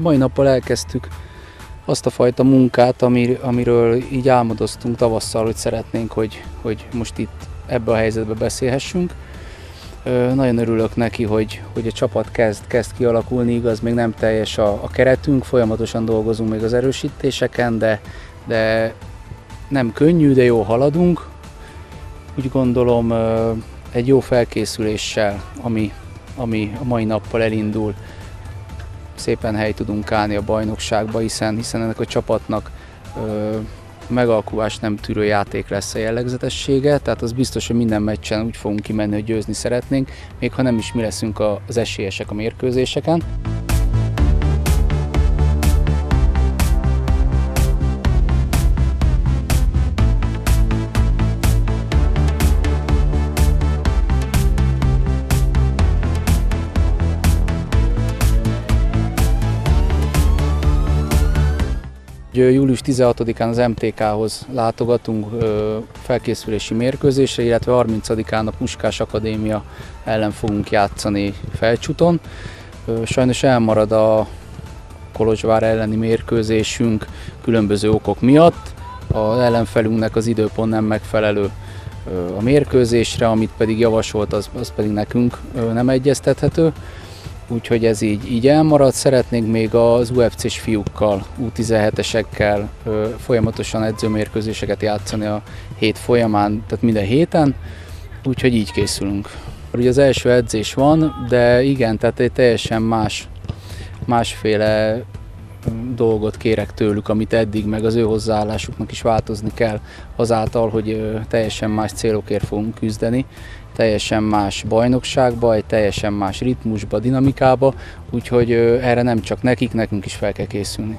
mai nappal elkezdtük azt a fajta munkát, amir, amiről így álmodoztunk tavasszal, hogy szeretnénk, hogy, hogy most itt ebbe a helyzetbe beszélhessünk. Nagyon örülök neki, hogy, hogy a csapat kezd, kezd kialakulni, igaz, még nem teljes a, a keretünk, folyamatosan dolgozunk még az erősítéseken, de, de nem könnyű, de jó haladunk. Úgy gondolom egy jó felkészüléssel, ami, ami a mai nappal elindul, szépen hely tudunk állni a bajnokságba, hiszen, hiszen ennek a csapatnak ö, megalkuvás nem tűrő játék lesz a jellegzetessége, tehát az biztos, hogy minden meccsen úgy fogunk kimenni, hogy győzni szeretnénk, még ha nem is mi leszünk az esélyesek a mérkőzéseken. Július 16-án az MTK-hoz látogatunk felkészülési mérkőzésre, illetve 30-án a Puskás Akadémia ellen fogunk játszani Felcsuton. Sajnos elmarad a Kolozsvár elleni mérkőzésünk különböző okok miatt. Az ellenfelünknek az időpont nem megfelelő a mérkőzésre, amit pedig javasolt, az, az pedig nekünk nem egyeztethető úgyhogy ez így, így elmarad. Szeretnénk még az UFC-s fiúkkal, U17-esekkel folyamatosan edzőmérkőzéseket játszani a hét folyamán, tehát minden héten, úgyhogy így készülünk. Ugye az első edzés van, de igen, tehát egy teljesen más, másféle dolgot kérek tőlük, amit eddig, meg az ő hozzáállásuknak is változni kell azáltal, hogy teljesen más célokért fogunk küzdeni, teljesen más bajnokságba, egy teljesen más ritmusba, dinamikába, úgyhogy erre nem csak nekik, nekünk is fel kell készülni.